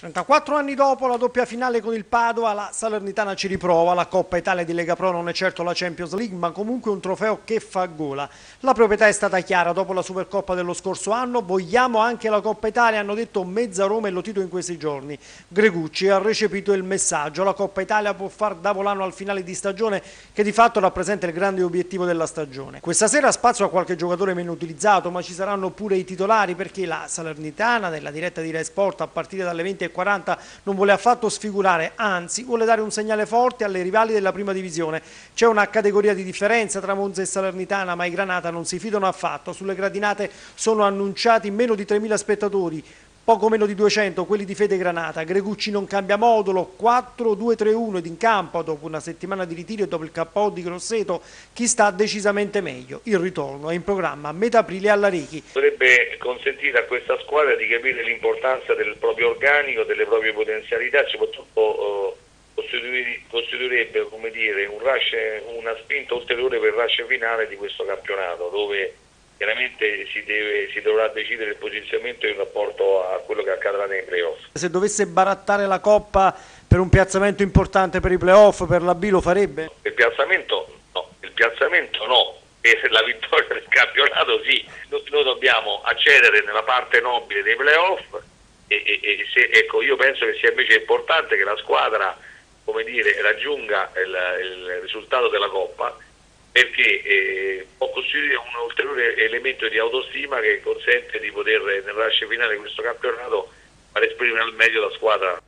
34 anni dopo la doppia finale con il Padova, la Salernitana ci riprova, la Coppa Italia di Lega Pro non è certo la Champions League, ma comunque un trofeo che fa gola. La proprietà è stata chiara dopo la Supercoppa dello scorso anno, vogliamo anche la Coppa Italia, hanno detto mezza Roma e lo titolo in questi giorni. Gregucci ha recepito il messaggio, la Coppa Italia può far da volano al finale di stagione che di fatto rappresenta il grande obiettivo della stagione. Questa sera spazio a qualche giocatore meno utilizzato, ma ci saranno pure i titolari perché la Salernitana nella diretta di Rai Sport a partire dalle 20 40 non vuole affatto sfigurare, anzi vuole dare un segnale forte alle rivali della prima divisione. C'è una categoria di differenza tra Monza e Salernitana, ma i Granata non si fidano affatto. Sulle gradinate sono annunciati meno di 3.000 spettatori, poco meno di 200 quelli di Fede Granata. Gregucci non cambia modulo, 4-2-3-1 ed in campo dopo una settimana di ritiro e dopo il KO di Grosseto, chi sta decisamente meglio. Il ritorno è in programma a metà aprile alla Richi. Dovrebbe consentire a questa squadra di capire l'importanza del proprio organico, delle proprie potenzialità, soprattutto eh, costituirebbe dire, un rush, una spinta ulteriore per il rush finale di questo campionato dove chiaramente si, deve, si, dovrà decidere il posizionamento in rapporto a quello che accadrà nei playoff. Se dovesse barattare la Coppa per un piazzamento importante per i playoff, per la B lo farebbe? Il piazzamento no, il piazzamento no, per la vittoria del campionato sì, noi dobbiamo accedere nella parte nobile dei playoff e, e, e se, ecco, io penso che sia invece importante che la squadra dire, raggiunga il, il risultato della Coppa perché eh, può costituire un ulteriore elemento di autostima che consente di poter nel rush finale di questo campionato far esprimere al meglio la squadra